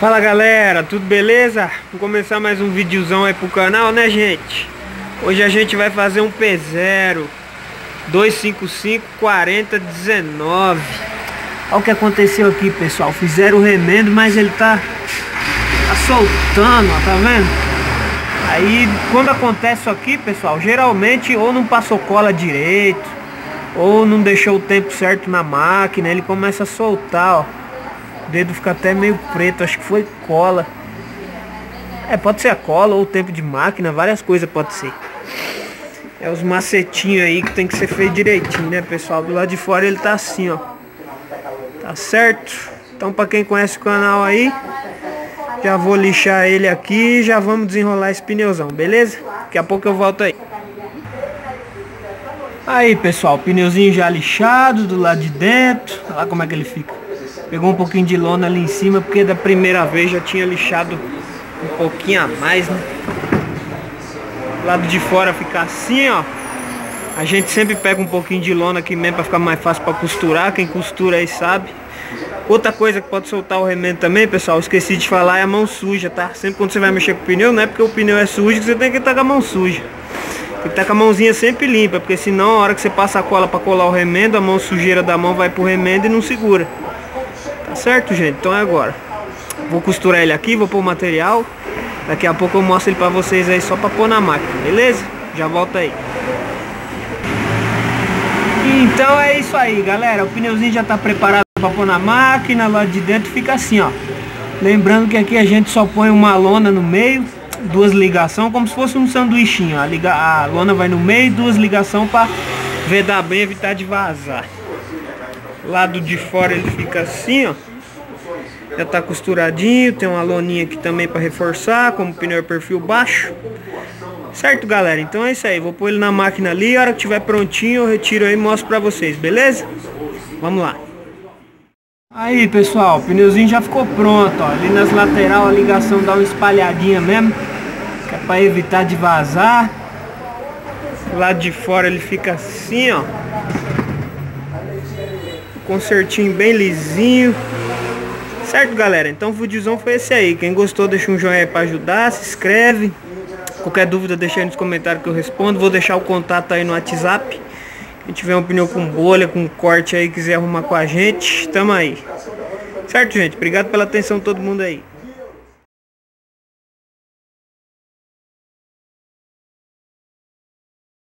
Fala galera, tudo beleza? Vamos começar mais um videozão aí pro canal, né gente? Hoje a gente vai fazer um P0 255 40 19 Olha o que aconteceu aqui pessoal, fizeram o remendo, mas ele tá, tá soltando, ó, tá vendo? Aí quando acontece isso aqui pessoal, geralmente ou não passou cola direito Ou não deixou o tempo certo na máquina, ele começa a soltar, ó o dedo fica até meio preto, acho que foi cola. É, pode ser a cola ou o tempo de máquina, várias coisas pode ser. É os macetinhos aí que tem que ser feito direitinho, né, pessoal? Do lado de fora ele tá assim, ó. Tá certo? Então, para quem conhece o canal aí, já vou lixar ele aqui e já vamos desenrolar esse pneuzão, beleza? Daqui a pouco eu volto aí. Aí, pessoal, pneuzinho já lixado do lado de dentro. Olha lá como é que ele fica. Pegou um pouquinho de lona ali em cima, porque da primeira vez já tinha lixado um pouquinho a mais, né? lado de fora fica assim, ó. A gente sempre pega um pouquinho de lona aqui mesmo para ficar mais fácil para costurar. Quem costura aí sabe. Outra coisa que pode soltar o remendo também, pessoal, esqueci de falar, é a mão suja, tá? Sempre quando você vai mexer com o pneu, não é porque o pneu é sujo que você tem que estar com a mão suja. Tem que estar com a mãozinha sempre limpa, porque senão a hora que você passa a cola para colar o remendo, a mão sujeira da mão vai pro remendo e não segura. Tá certo, gente? Então é agora. Vou costurar ele aqui, vou pôr o material. Daqui a pouco eu mostro ele pra vocês aí só pra pôr na máquina, beleza? Já volta aí. Então é isso aí, galera. O pneuzinho já tá preparado pra pôr na máquina. Lá de dentro fica assim, ó. Lembrando que aqui a gente só põe uma lona no meio, duas ligações, como se fosse um sanduichinho. A, liga, a lona vai no meio, duas ligações para vedar bem, evitar de vazar. Lado de fora ele fica assim, ó. Já tá costuradinho, tem uma loninha aqui também para reforçar, como pneu perfil baixo. Certo, galera? Então é isso aí. Vou pôr ele na máquina ali, a hora que tiver prontinho eu retiro aí e mostro pra vocês, beleza? Vamos lá. Aí, pessoal, o pneuzinho já ficou pronto, ó. Ali nas lateral a ligação dá uma espalhadinha mesmo, que é para evitar de vazar. Lado de fora ele fica assim, ó. Concertinho bem lisinho. Certo, galera? Então o videozão foi esse aí. Quem gostou, deixa um joinha aí pra ajudar, se inscreve. Qualquer dúvida, deixa aí nos comentários que eu respondo. Vou deixar o contato aí no WhatsApp. Quem tiver um pneu com bolha, com corte aí, quiser arrumar com a gente, tamo aí. Certo, gente? Obrigado pela atenção todo mundo aí.